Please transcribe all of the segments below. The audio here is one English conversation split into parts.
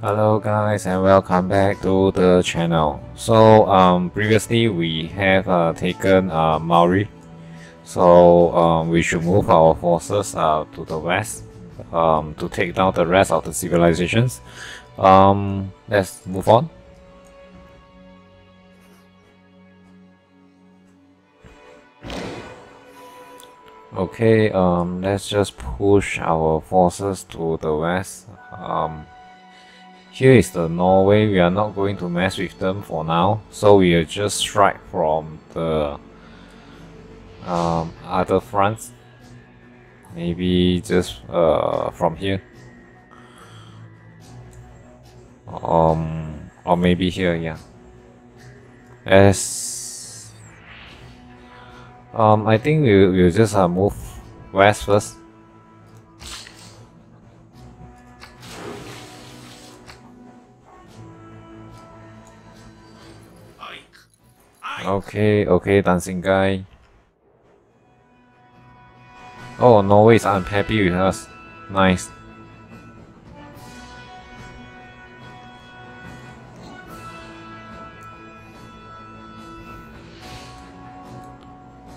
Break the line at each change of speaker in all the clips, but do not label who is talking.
Hello guys and welcome back to the channel. So um, previously we have uh, taken uh, Maori. So um, we should move our forces uh, to the west um, to take down the rest of the civilizations. Um, let's move on. Okay, um, let's just push our forces to the west. Um, here is the Norway, we are not going to mess with them for now, so we will just strike from the um, other fronts. Maybe just uh, from here. Um, or maybe here, yeah. As um, I think we'll, we'll just uh, move west first. Okay, okay, dancing guy. Oh, Norway is unhappy with us. Nice.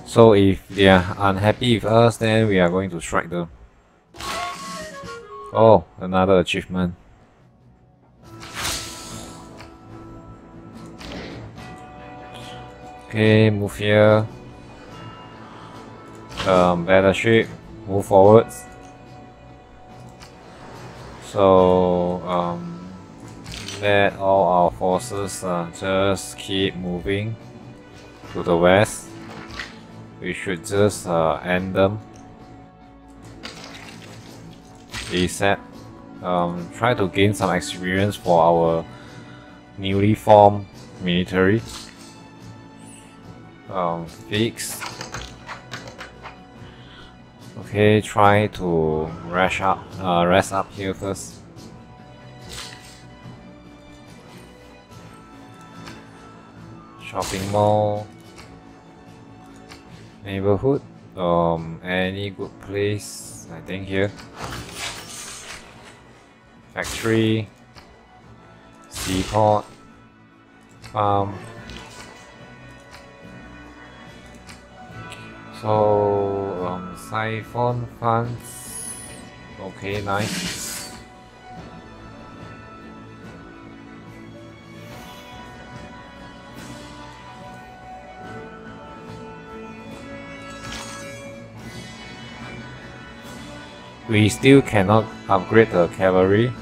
So if they are unhappy with us, then we are going to strike them. Oh, another achievement. Okay, move here. Um, battleship, move forwards. So, um, let all our forces uh, just keep moving to the west we should just uh, end them ASAP. Um, try to gain some experience for our newly formed military. Um, fix. Okay, try to rest up, uh, rest up here first. Shopping mall. Neighborhood um any good place? I think here. Factory. Seaport. Farm so um siphon funds okay nice we still cannot upgrade the cavalry.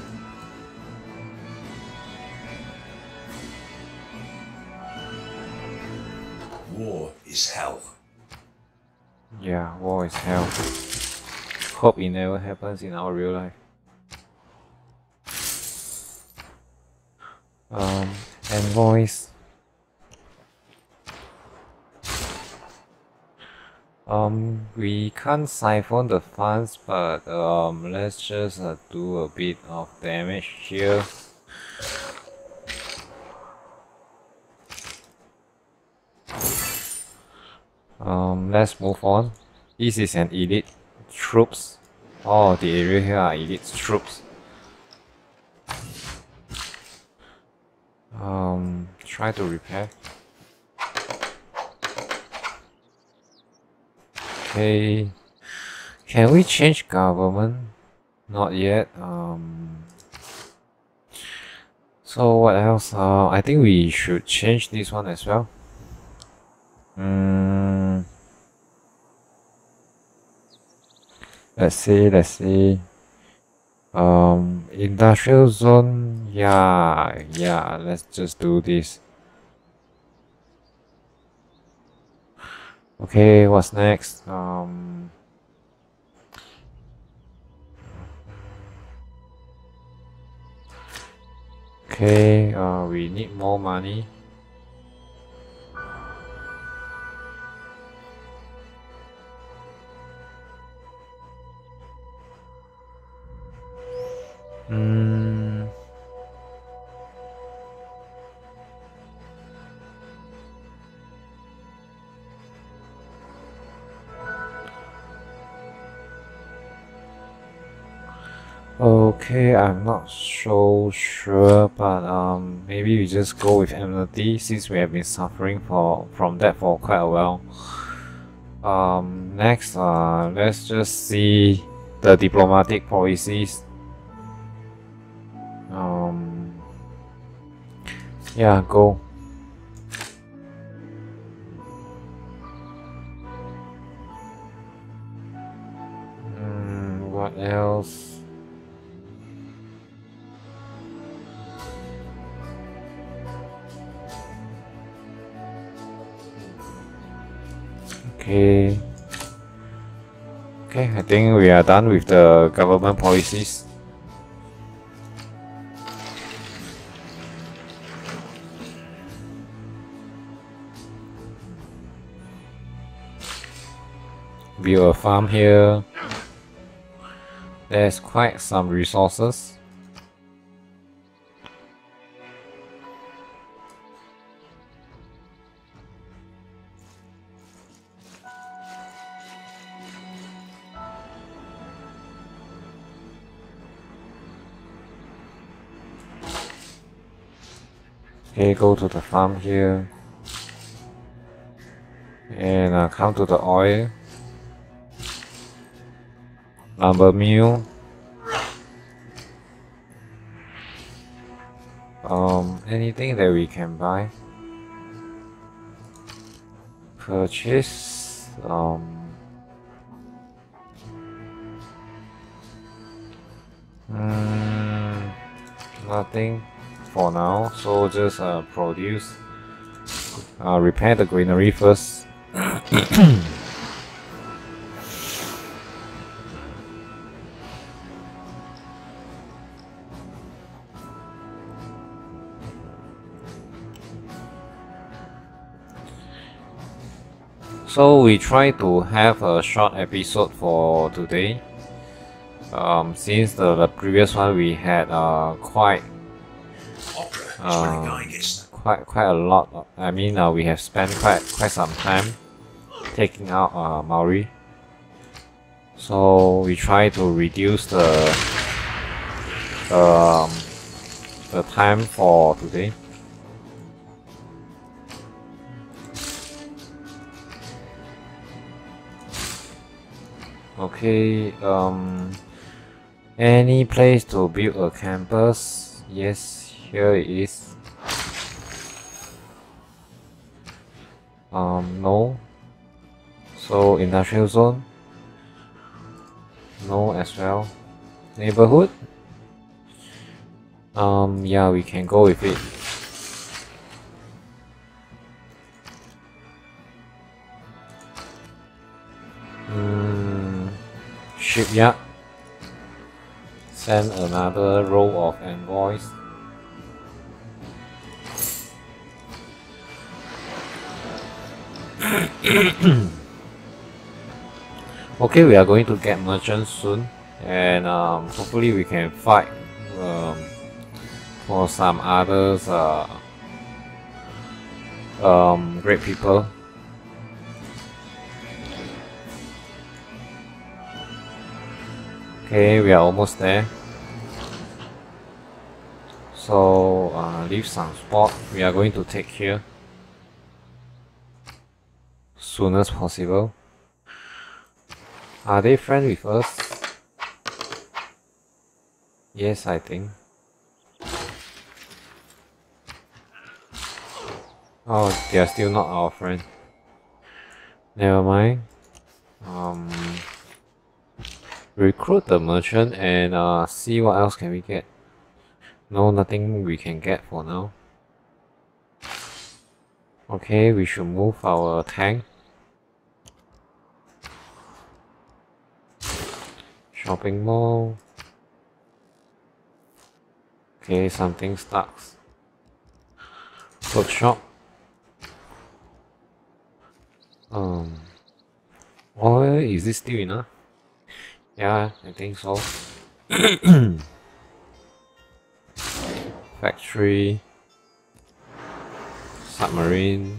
Hope it never happens in our real life. Um, and voice. Um, we can't siphon the funds, but um, let's just uh, do a bit of damage here. Um, let's move on. This is an elite troops. Oh, the area here are elite troops. Um, try to repair. Okay. Can we change government? Not yet. Um. So what else? Uh, I think we should change this one as well. Hmm. Let's see. Let's see. Um, industrial zone. Yeah, yeah. Let's just do this. Okay, what's next? Um, okay, uh, we need more money. Hmm. Okay, I'm not so sure, but um, maybe we just go with enmity since we have been suffering for from that for quite a while. Um, next, uh, let's just see the diplomatic policies. Yeah, go. Hmm, what else? Okay. Okay, I think we are done with the government policies. Build a farm here. There's quite some resources. Okay, go to the farm here. And uh, come to the oil. Lumber mill. Um, anything that we can buy. Purchase. Um, mm, nothing for now, so just uh, produce, uh, repair the greenery first. so we try to have a short episode for today. Um, since the, the previous one we had uh, quite uh, quite quite a lot. Of, I mean, uh, we have spent quite quite some time taking out uh, Maori. So we try to reduce the um, the time for today. Okay, um, any place to build a campus? Yes, here it is. Um, no. So industrial zone? No as well. Neighborhood? Um, yeah, we can go with it. Hmm, shipyard. Send another row of envoys. okay, we are going to get merchants soon, and um, hopefully we can fight um, for some others uh, um, great people. Okay, we are almost there. So uh, leave some spot. We are going to take here soon as possible. Are they friends with us? Yes, I think. Oh, they are still not our friend. Never mind. Um, recruit the merchant and uh, see what else can we get. No, nothing we can get for now. Okay, we should move our tank. Shopping mall. Okay, something stocks. Workshop. Um. Oil, is this still enough? Yeah, I think so. Factory. Submarine.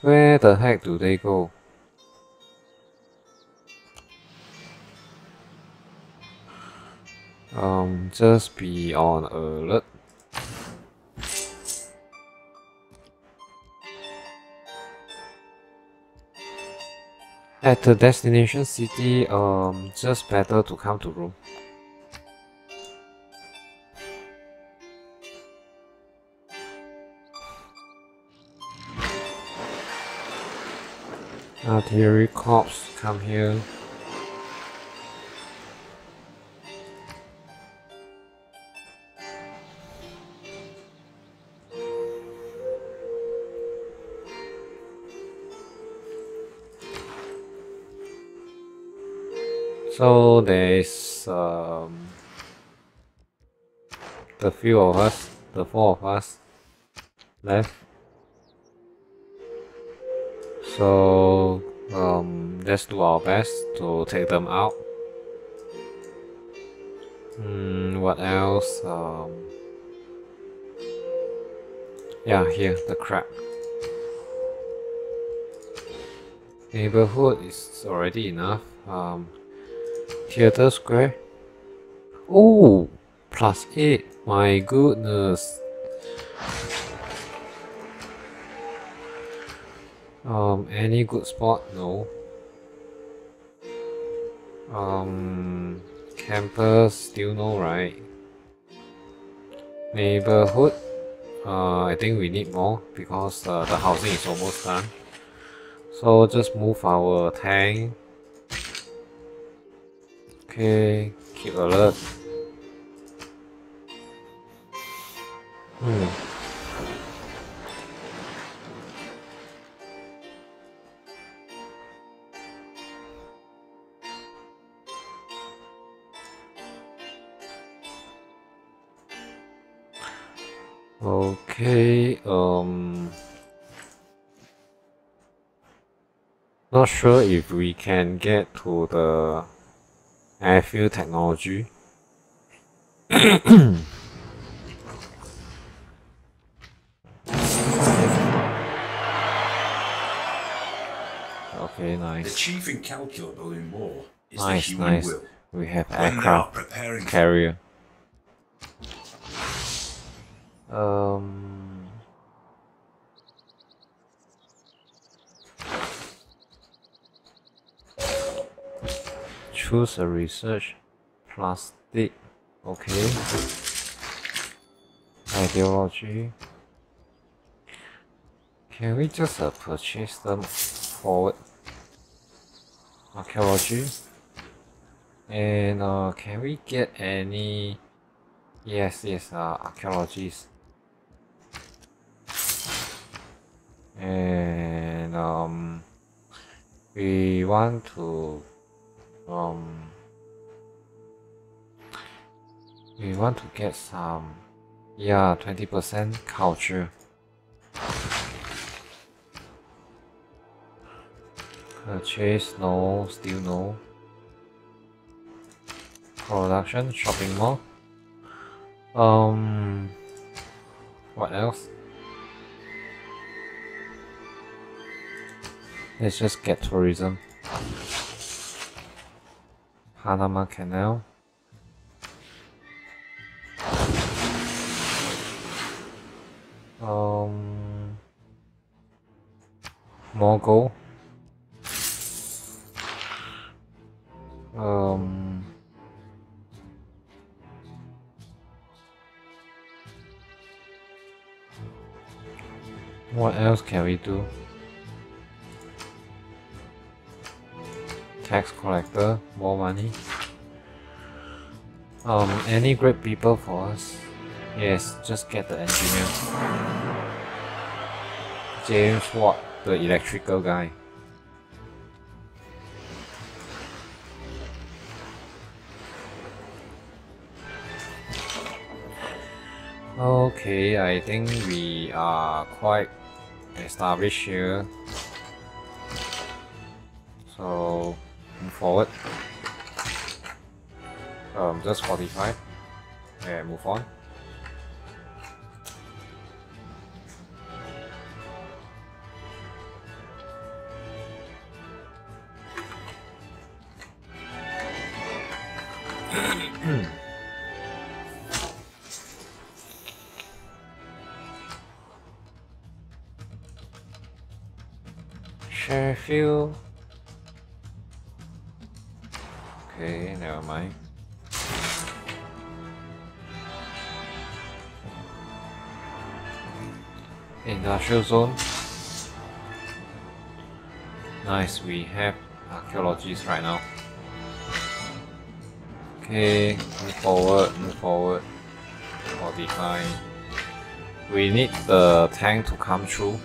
Where the heck do they go? Um, just be on alert. At the destination city, um, just better to come to room. Artillery corps, come here. So there's um, the few of us, the four of us left. So um, let's do our best to take them out. Hmm, what else? Um, yeah, here, the crab. Neighborhood is already enough. Um, Theater Square. Oh, plus 8. My goodness. Um, any good spot? No. Um, campus, still no, right? Neighborhood, uh, I think we need more because uh, the housing is almost done. So just move our tank Okay, keep alert. Hmm. Okay, um... Not sure if we can get to the airfield technology. okay, nice.
The chief incalculable in war is
nice,
the human
nice.
will.
We have
When they are
aircraft
preparing
carrier. Um. Choose a research plastic. Okay. Ideology. Can we just uh, purchase them forward? Archaeology. And uh, can we get any? Yes, yes, uh, archaeologies. And um, we want to um, we want to get some, yeah, twenty percent culture. Purchase no, still no. Production, shopping mall. Um, what else? Let's just get tourism. Panama Canal. Um, Mogul. Um, what else can we do? Tax collector, more money. Um, any great people for us? Yes, just get the engineer. James Watt, the electrical guy. Okay, I think we are quite established here. So, forward. Um, just 45 and move on. Sheffield Never mind. Industrial zone. Nice, we have archaeologists right now. Okay, move forward, move forward. 45. We need the tank to come through.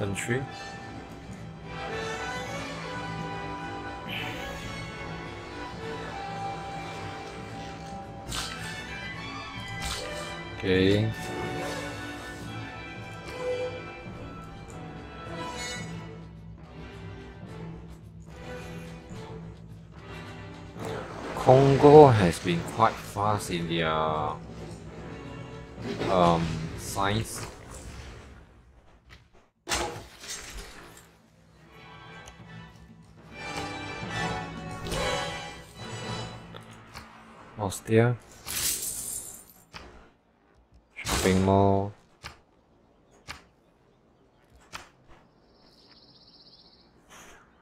Infantry. Okay. Kongo has been quite fast in their um, science. Austria. Shopping mall.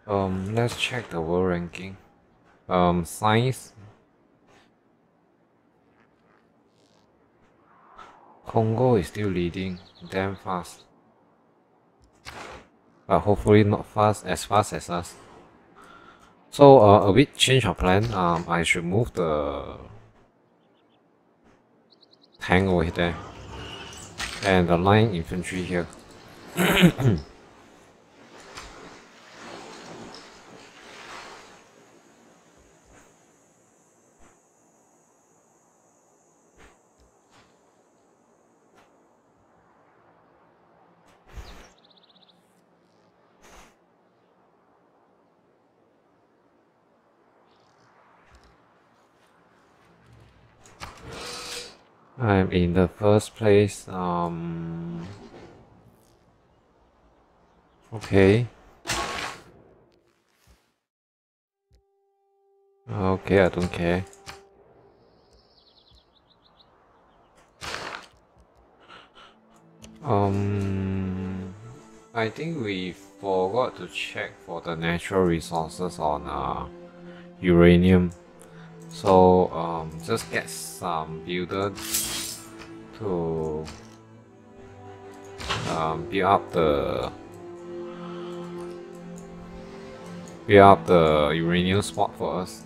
Um, let's check the world ranking. Um, science. Kongo is still leading, damn fast. But hopefully not fast as fast as us. So uh, a bit change of plan. Um, I should move the tank over there and the line infantry here. I'm in the first place. Um. Okay. Okay, I don't care. Um, I think we forgot to check for the natural resources on uh, uranium. So um, just get some builder to um, build up the build up the uranium spot for us.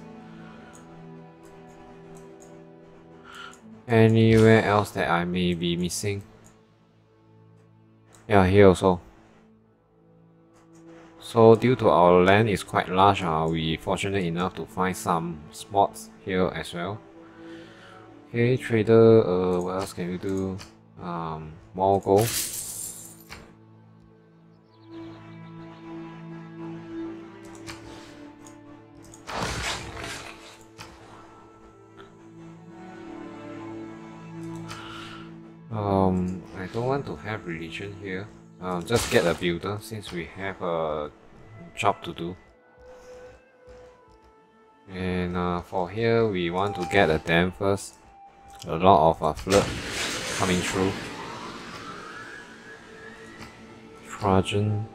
Anywhere else that I may be missing? Yeah, here also. So due to our land is quite large, uh, we fortunate enough to find some spots here as well. Okay, trader, uh, what else can we do? Um, more gold. Um, I don't want to have religion here. Um, just get a builder since we have a job to do. And uh, for here, we want to get a dam first. A lot of uh, flood coming through. Trajan.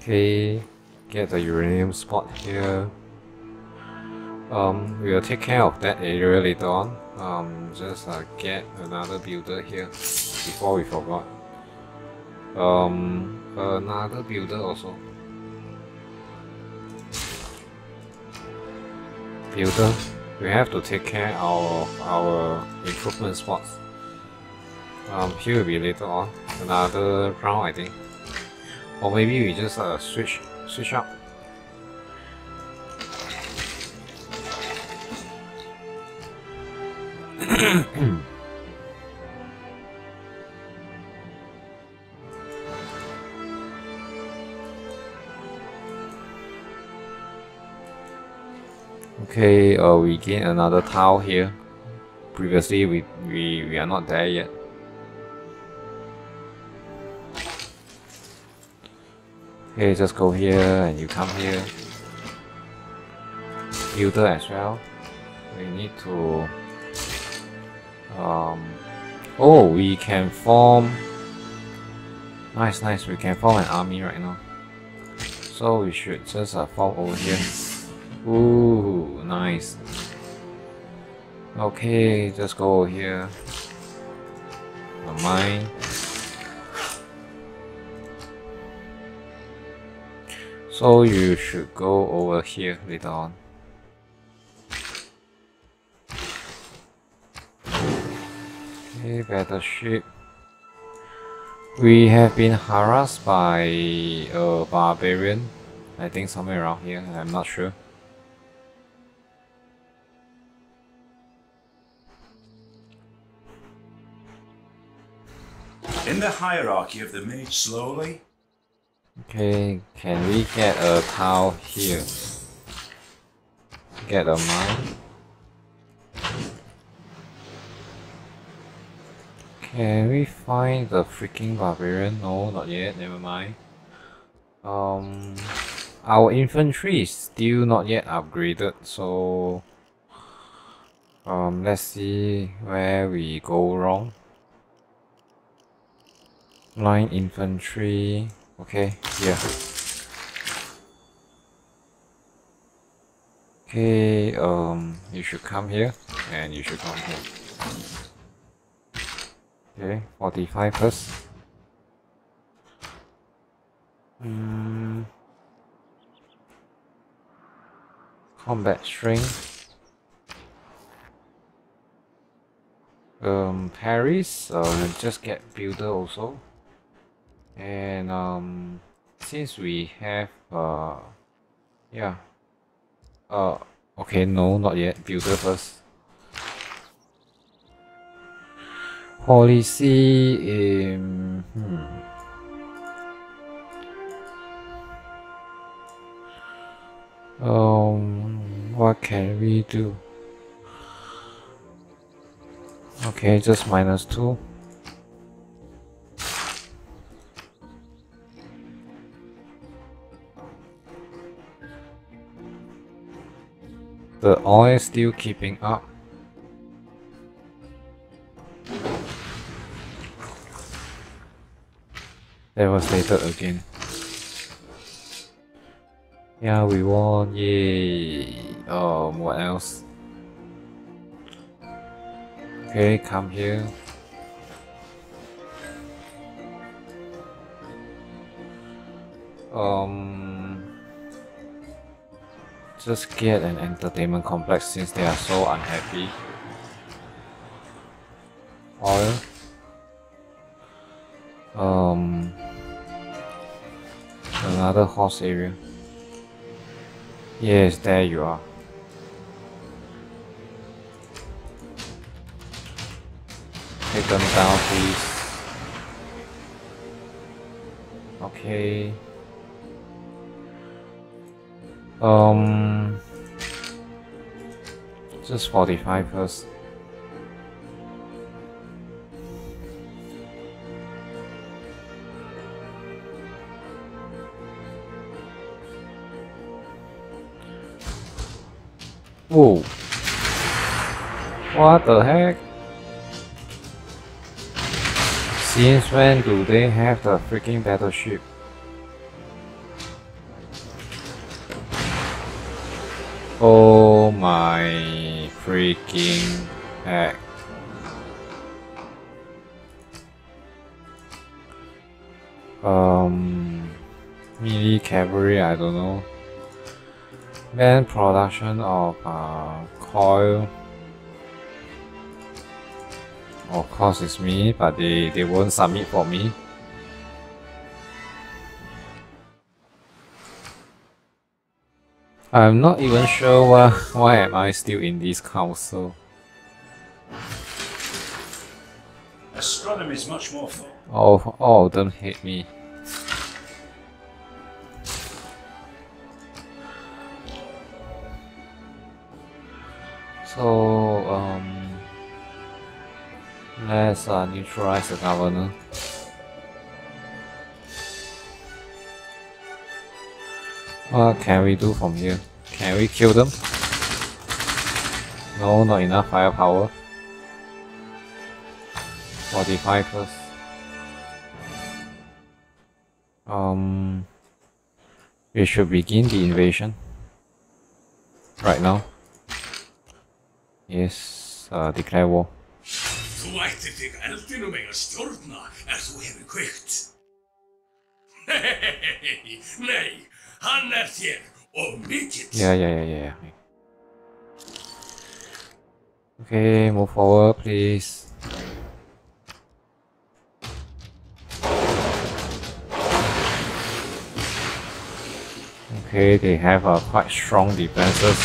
Okay, get the uranium spot here. Um, we'll take care of that area later on. Um, just uh, get another builder here before we forgot. Um, another builder also. Builder, we have to take care of our improvement spots. Um, here will be later on. Another round, I think. Or maybe we just uh, switch C sharp. okay, uh, we gain another tile here. Previously, we, we, we are not there yet. Okay, just go here and you come here. Builder as well. We need to... Um, oh, we can form... Nice, nice, we can form an army right now. So we should just uh, form over here. Ooh, nice. Okay, just go over here. Mine. So you should go over here later on. Okay, battleship. We have been harassed by a barbarian. I think somewhere around here, I'm not sure.
In the hierarchy of the mage, slowly.
Okay, can we get a tile here? Get a mine. Can we find the freaking barbarian? No, not yet, never mind. Um, our infantry is still not yet upgraded, so um, let's see where we go wrong. Line infantry, okay, here. Okay, um, you should come here, and you should come here. Okay, 45 first. Hmm. Combat strength. Um, Paris, uh, just get builder also. And um, since we have uh, yeah, uh, okay, no, not yet. Builder first. Policy, um, hmm. Um, what can we do? Okay, just minus two. The oil still keeping up. Devastated again. Yeah, we won. Yay. Um, what else? Okay, come here. Um, just get an entertainment complex since they are so unhappy. Oil. Um, another horse area. Yes, there you are. Take them down, please. Okay. Um, just 45 first. Whoa. What the heck? Since when do they have the freaking battleship? Oh my freaking heck. Um, melee cavalry, I don't know. Ban production of uh, coil. Of course it's me, but they, they won't submit for me. I'm not even sure why, why am I still in this council.
Astronomy is much more fun.
All of them hate me. So, um, let's uh, neutralize the governor. What can we do from here? Can we kill them? No, not enough firepower. 45 first. Um, we should begin the invasion. Right now. Yes, uh, declare war.
Þú þig eldinum eiga stjórna ef þú hefur kveikt. Nei, hann þér og mikill.
Yeah, yeah, yeah, yeah. yeah. Okay, move forward, please. Okay, they have a quite strong defenses.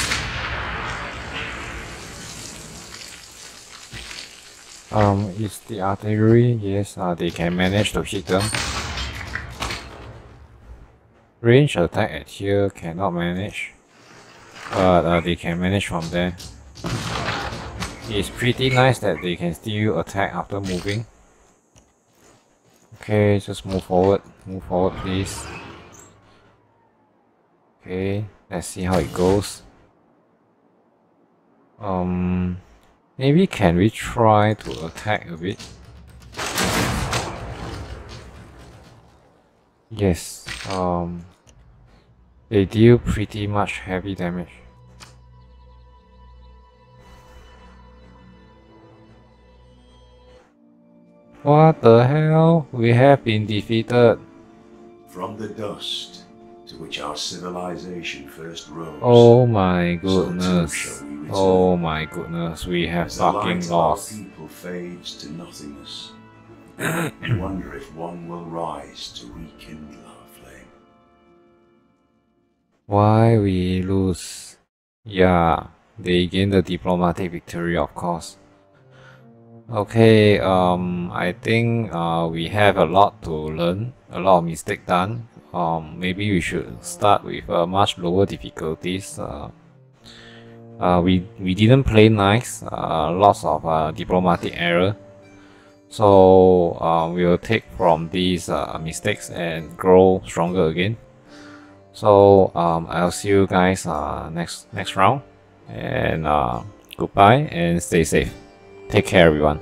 Um, is the artillery? Yes, uh, they can manage to hit them. Range attack at here cannot manage, but uh, they can manage from there. It's pretty nice that they can still attack after moving. Okay, just move forward. Move forward, please. Okay, let's see how it goes. Um, maybe can we try to attack a bit? Yes, um, they deal pretty much heavy damage. What the hell? We have been defeated.
From the dust to which our civilization first rose.
Oh my goodness. Oh my goodness, we have
As
fucking lost.
people fades to nothingness, I wonder if one will rise to rekindle.
Why we lose? Yeah, they gain the diplomatic victory, of course. Okay, um, I think uh, we have a lot to learn, a lot of mistake done. Um, maybe we should start with uh, much lower difficulties. Uh, uh, we we didn't play nice. Uh, lots of uh, diplomatic error. So uh, we will take from these uh, mistakes and grow stronger again. So um, I'll see you guys uh, next next round, and uh, goodbye and stay safe. Take care, everyone.